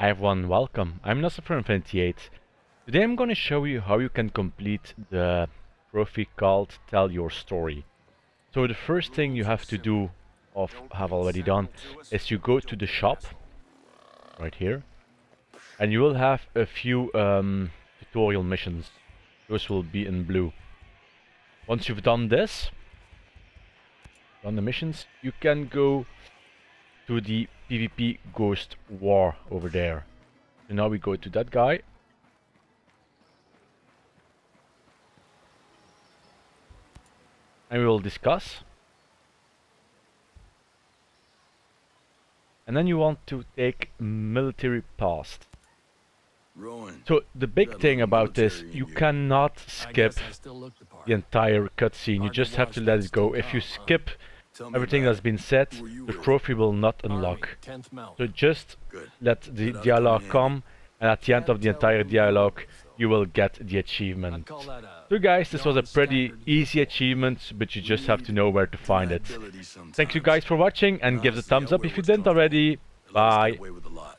Hi everyone, welcome. I'm Nasser4Infinity8. Today I'm going to show you how you can complete the trophy called Tell Your Story. So the first thing you have to do, or have already done, is you go to the shop, right here, and you will have a few um, tutorial missions. Those will be in blue. Once you've done this, done the missions, you can go to the PvP Ghost War over there. So now we go to that guy. And we will discuss. And then you want to take military past. Rowan. So the big Got thing about this, military you cannot skip guess I the the entire cutscene. You just have to let it go. If you come, huh? skip Tell me everything that's been said, Who are you the trophy will not unlock. So just let the dialogue come and at the end of the entire dialogue, you will get the achievement. call that a So guys, this was a pretty easy achievement, but you just have to know where to find it. Thank you guys for watching, and give the thumbs up if you didn't already. Let us get Bye.